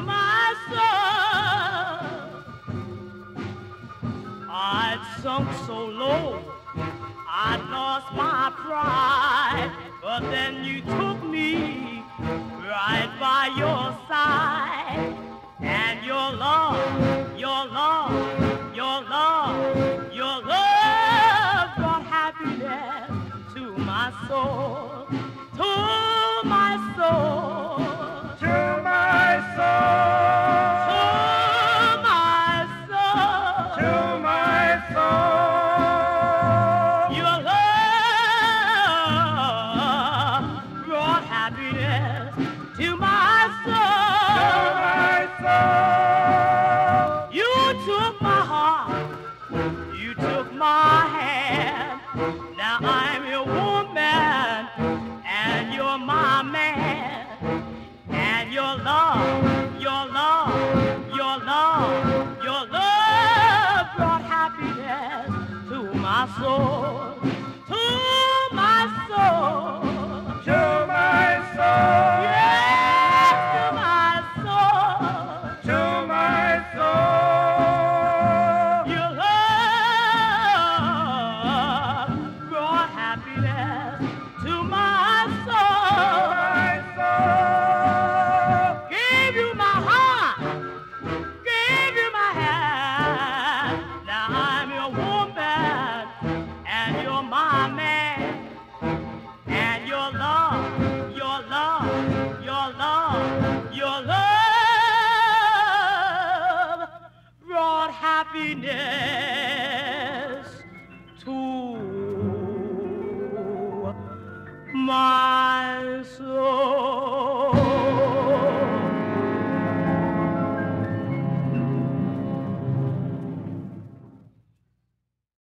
my soul. I'd sunk so low, I'd lost my pride, but then you took me right by your side. And your love, your love, your love, your love brought happiness to my soul, to my soul. Soul. You took my heart, you took my hand. Now I'm your woman, and you're my man. And your love, your love, your love, your love brought happiness to my soul, My man, And your love, your love, your love, your love brought happiness to my.